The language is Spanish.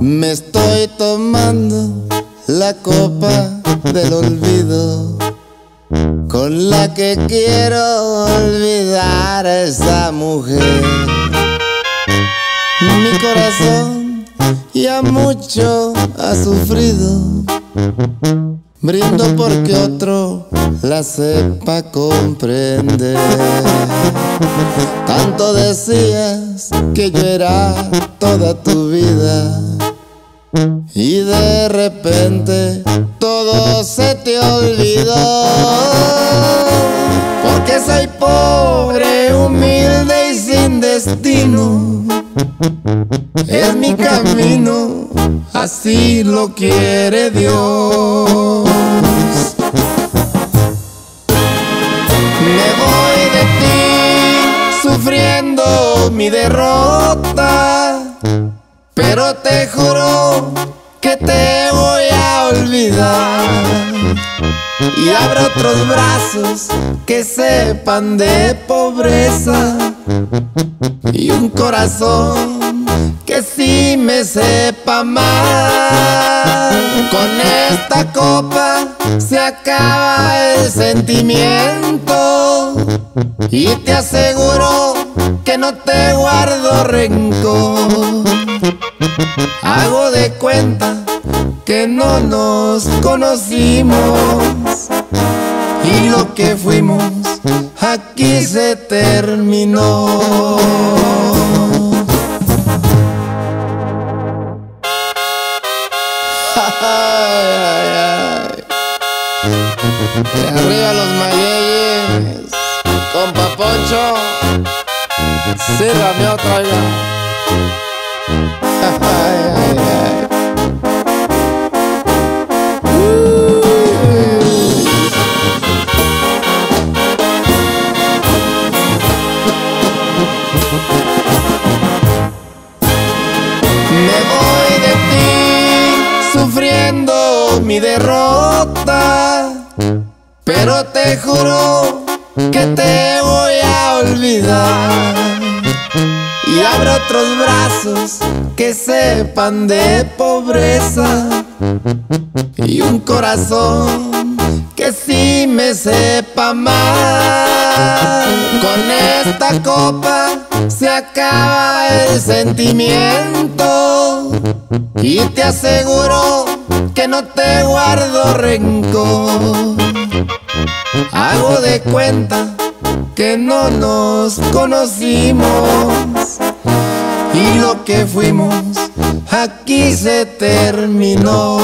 Me estoy tomando la copa del olvido con la que quiero olvidar a esa mujer. Mi corazón ya mucho ha sufrido. Brindo porque otro la sepa comprender. Tanto decías que yo era toda tu vida. Y de repente todo se te olvidó. Destino. Es mi camino, así lo quiere Dios. Me voy de ti sufriendo mi derrota. Pero te juro que te voy a olvidar Y abro otros brazos que sepan de pobreza Y un corazón que sí me sepa amar. Con esta copa se acaba el sentimiento. Y te aseguro que no te guardo rencor. Hago de cuenta que no nos conocimos. Y lo que fuimos aquí se terminó. De arriba los mayeyes, compa Poncho, sírvame otra ya. Ay, ay, ay. Sufriendo mi derrota, pero te juro que te voy a olvidar. Y abro otros brazos que sepan de pobreza y un corazón que sí me sepa amar. Con esta copa se acaba el sentimiento y te aseguro que no te guardo rencor. Hago de cuenta que no nos conocimos y lo que fuimos aquí se terminó.